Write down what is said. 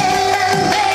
Terra.